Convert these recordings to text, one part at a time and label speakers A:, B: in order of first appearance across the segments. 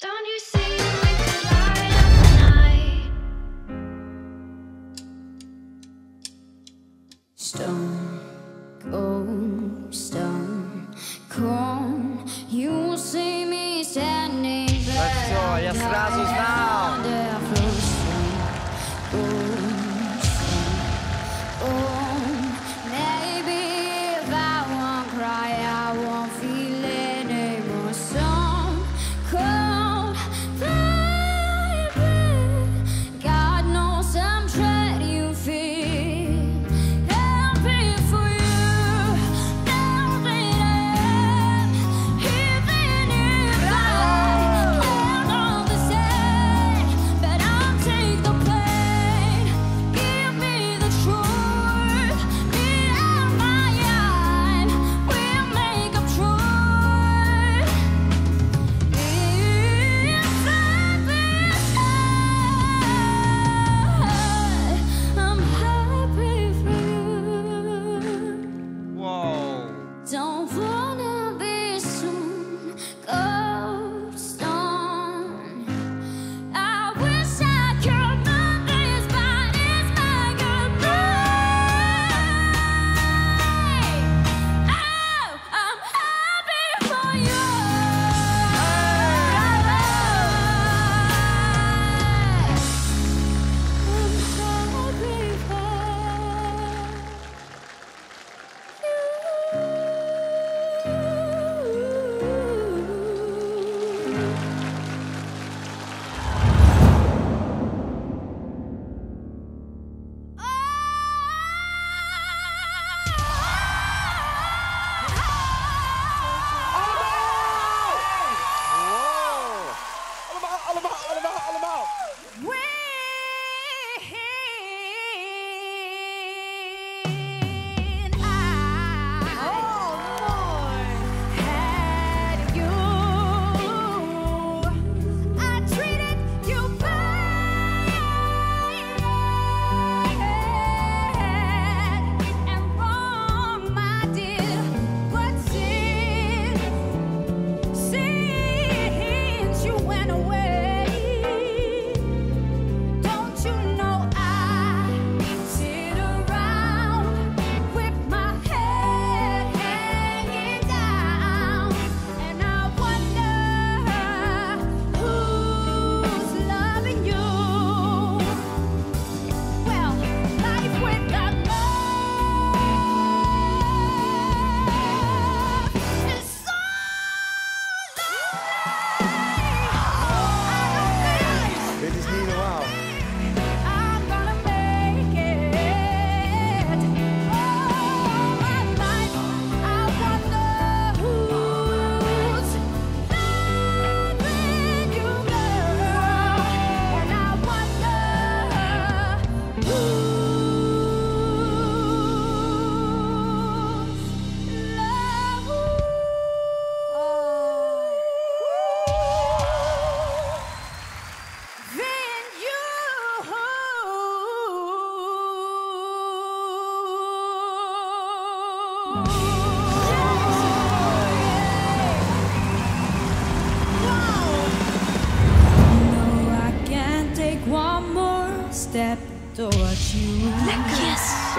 A: Don't you see we light up the night?
B: Stone.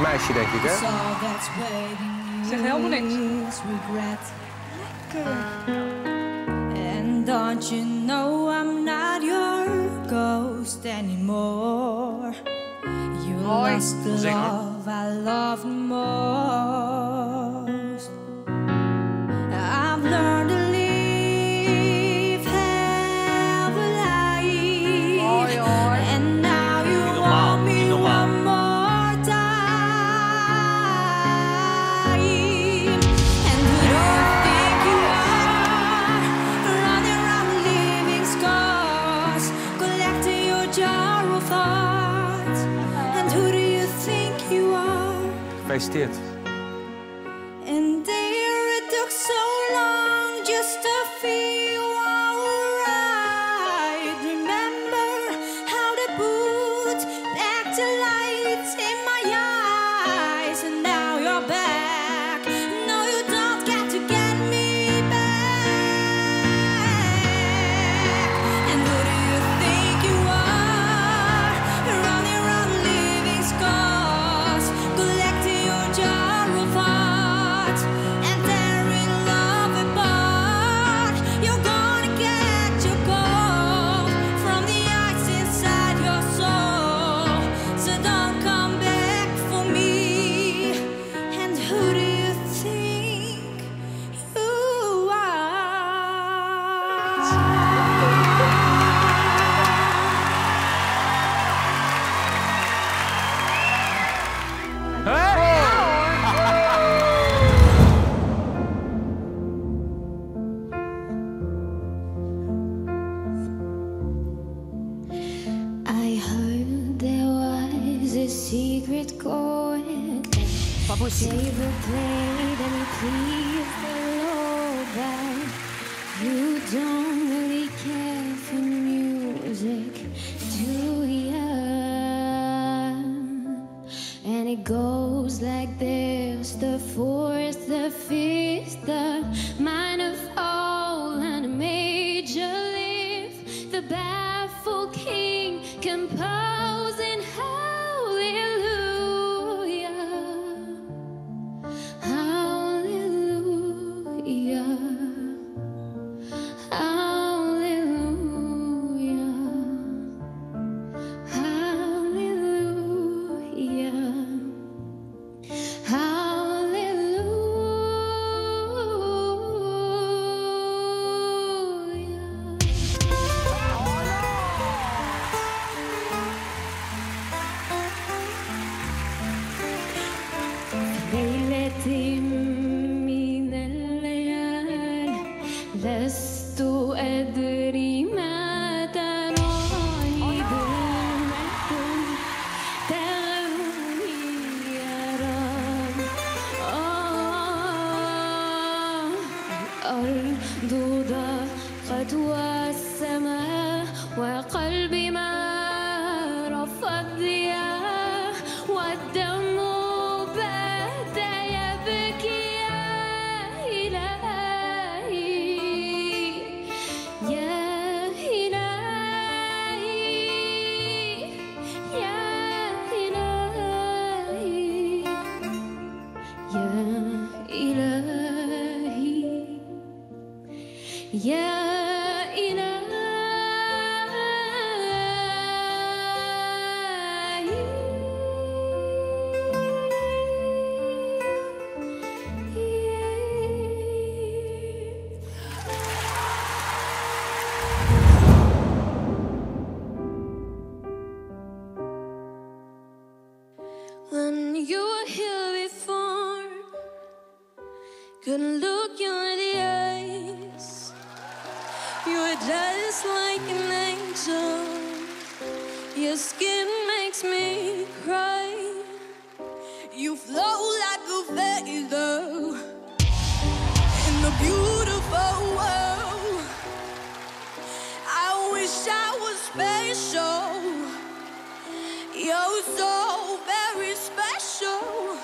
C: Een meisje, denk ik, hè?
D: Zegt helemaal niks.
E: Lekker. And don't you know I'm not your ghost anymore. You
D: Mooi.
E: lost the love I love more. so kept the
B: Lord that you don't really care for music, do ya? And it goes like this. أدري Couldn't look you in the eyes. You were just like an angel. Your skin makes me cry. You flow like a feather in the beautiful world. I wish I was special. You're so very special,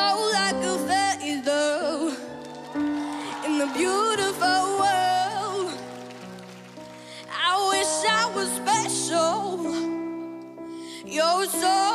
F: Flow like a feather in the beautiful world. I wish I was special. You're so